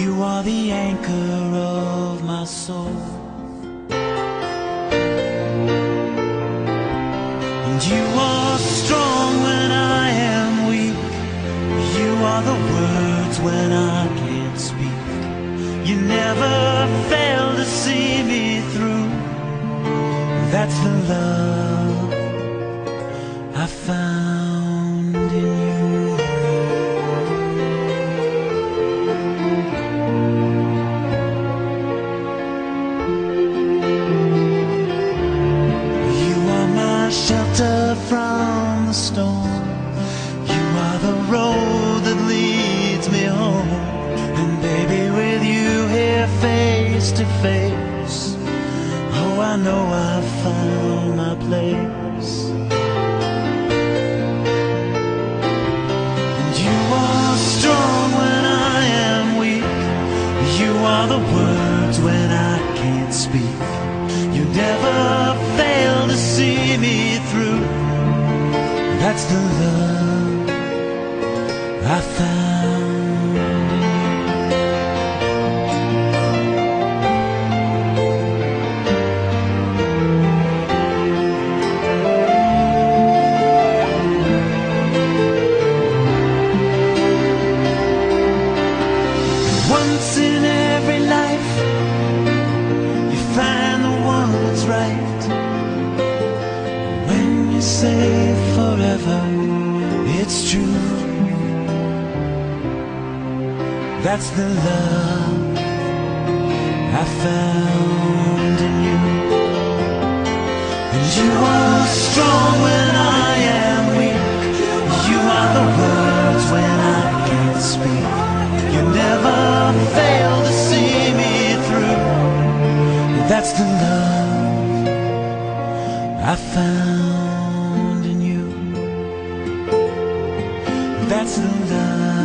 You are the anchor of my soul. And you are strong when I am weak. You are the words when I can't speak. You never fail to see me through. That's the love I found You are the road that leads me home. And baby, with you here face to face, oh, I know I've found my place. And you are strong when I am weak. You are the words when I can't speak. That's the love I found. Once in every life, you find the one that's right. When you say forever. It's true. That's the love I found in you. And you are strong when I am weak. You are the words when I can't speak. You never fail to see me through. That's the love I found. 死了。